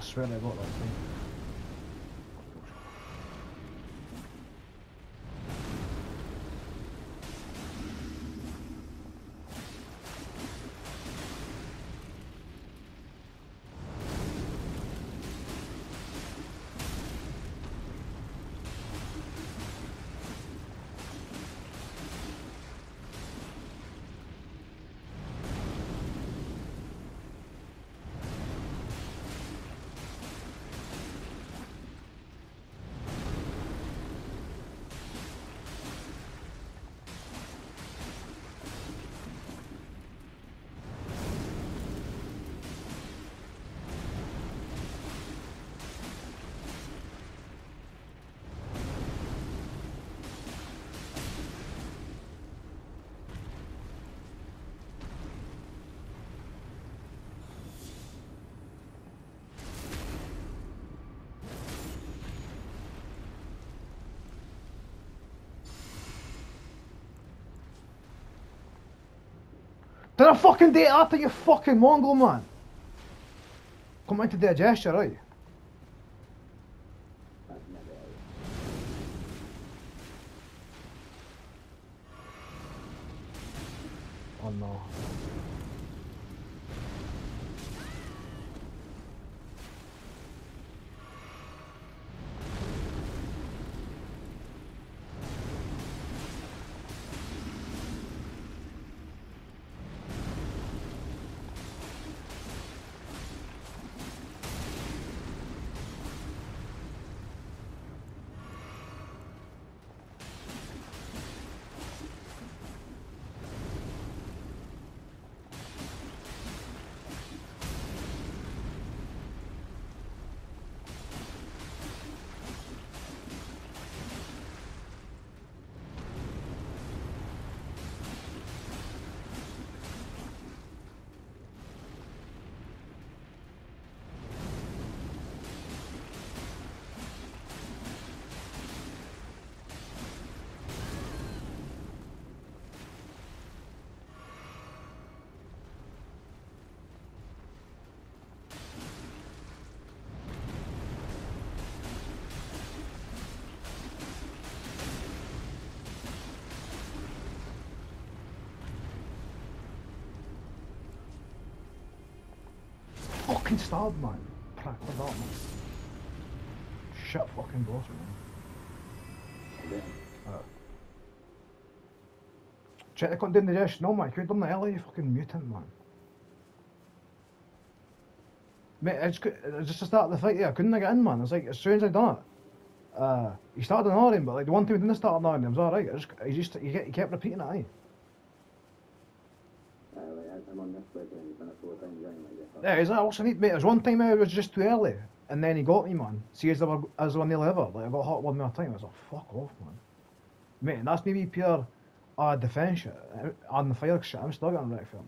swear I got that thing. I fucking it after you fucking Mongol man? Come into the gesture, right? Oh no. Fucking stabbed man. Prick, what that man? Shit fucking boss man. Uh. Check the the dash. No man, you done that earlier, you fucking mutant man. Mate, I just, cou- I just to start the fight I couldn't get in man. It's like as soon as I done it. Uh, he started ignoring, but like the one time he didn't start ignoring, it was alright. He just, he, kept- he kept repeating it, aye. Yeah, is that also neat, mate? There's one time I was just too early, and then he got me, man. See, as they were, as they were like I got hot one more time. I was like, fuck off, man. Mate, that's maybe pure uh, defence shit. uh, On the fire shit, I'm still getting wrecked for man.